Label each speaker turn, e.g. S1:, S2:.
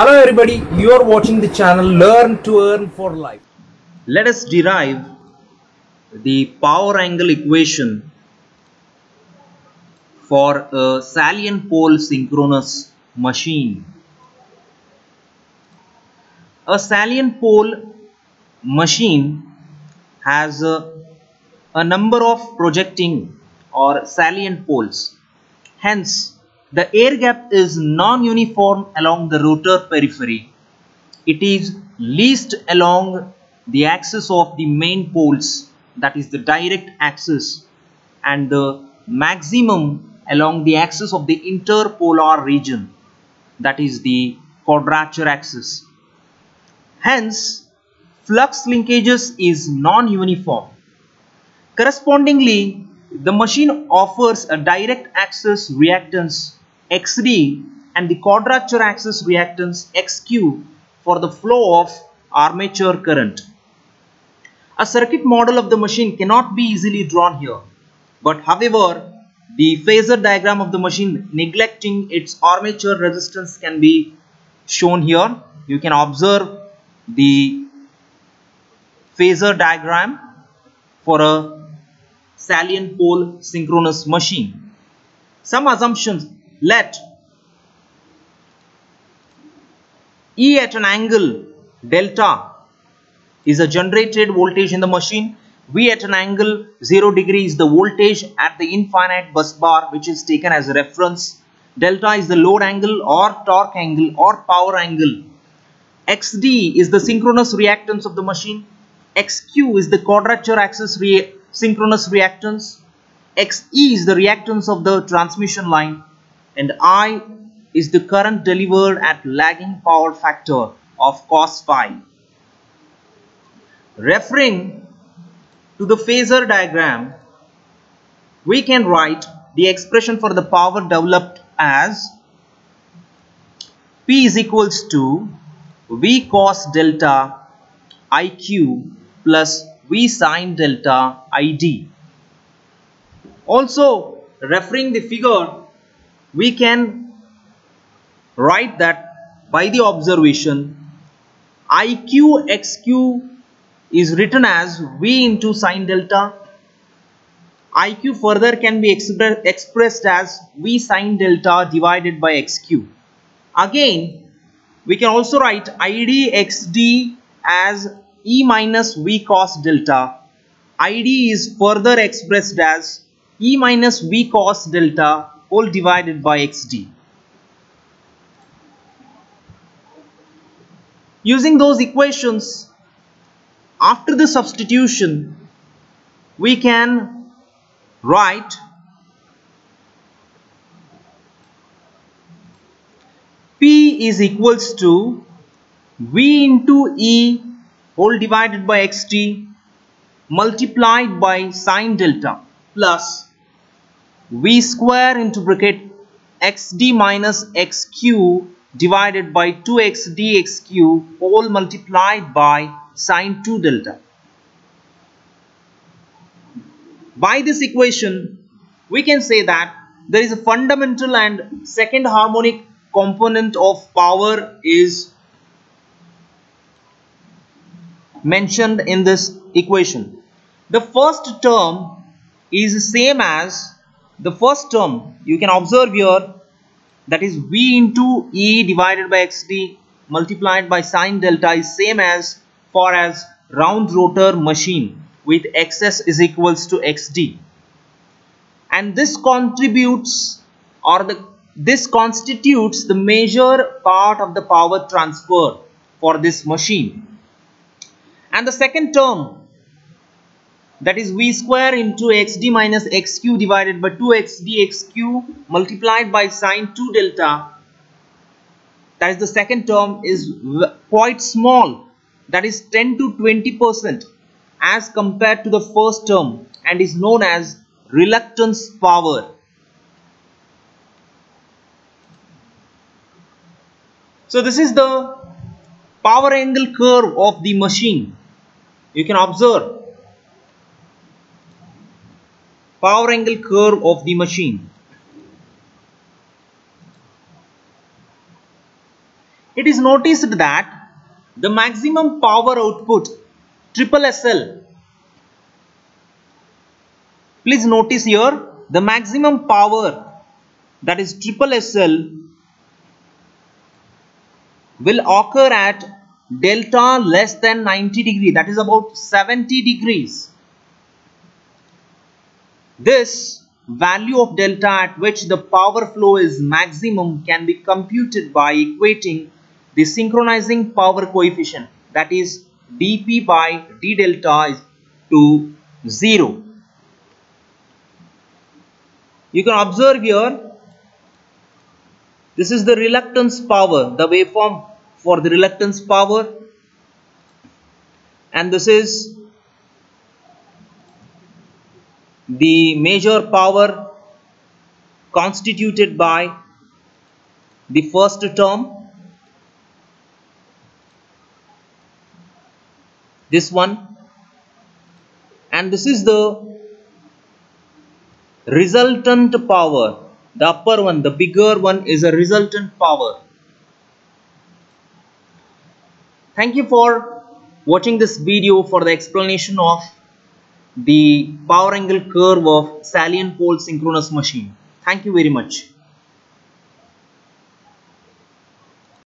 S1: Hello everybody, you are watching the channel Learn to Earn for Life.
S2: Let us derive the power angle equation for a salient pole synchronous machine. A salient pole machine has a, a number of projecting or salient poles. Hence, the air gap is non-uniform along the rotor periphery. It is least along the axis of the main poles that is the direct axis and the maximum along the axis of the interpolar region that is the quadrature axis. Hence, flux linkages is non-uniform. Correspondingly, the machine offers a direct axis reactance XD and the quadrature axis reactance XQ for the flow of armature current. A circuit model of the machine cannot be easily drawn here, but however, the phasor diagram of the machine neglecting its armature resistance can be shown here. You can observe the phasor diagram for a salient pole synchronous machine. Some assumptions let E at an angle delta is a generated voltage in the machine. V at an angle 0 degree is the voltage at the infinite bus bar which is taken as a reference. Delta is the load angle or torque angle or power angle. XD is the synchronous reactance of the machine. XQ is the quadrature axis re synchronous reactance. XE is the reactance of the transmission line and I is the current delivered at lagging power factor of cos phi. Referring to the phasor diagram, we can write the expression for the power developed as P is equals to V cos delta IQ plus V sin delta ID. Also, referring the figure, we can write that by the observation IQ XQ is written as V into sine delta. IQ further can be expre expressed as V sine delta divided by XQ. Again, we can also write ID XD as E minus V cos delta. ID is further expressed as E minus V cos delta whole divided by XD. Using those equations, after the substitution, we can write P is equals to V into E whole divided by xt multiplied by sine delta plus v square into bracket xd minus xq divided by 2x dxq whole multiplied by sine 2 delta. By this equation, we can say that there is a fundamental and second harmonic component of power is mentioned in this equation. The first term is the same as the first term you can observe here that is V into E divided by XD multiplied by sine delta is same as for as round rotor machine with XS is equals to XD and this contributes or the this constitutes the major part of the power transfer for this machine. And the second term that is v square into xd minus xq divided by 2x dxq multiplied by sine 2 delta. That is the second term is quite small. That is 10 to 20 percent as compared to the first term and is known as reluctance power. So this is the power angle curve of the machine. You can observe power angle curve of the machine. It is noticed that the maximum power output triple SL please notice here the maximum power that is triple SL will occur at delta less than 90 degree that is about 70 degrees this value of delta at which the power flow is maximum can be computed by equating the synchronizing power coefficient that is dp by d delta is to 0 you can observe here this is the reluctance power the waveform for the reluctance power and this is the major power constituted by the first term. This one. And this is the resultant power. The upper one the bigger one is a resultant power. Thank you for watching this video for the explanation of the power angle curve of salient pole synchronous machine. Thank you very much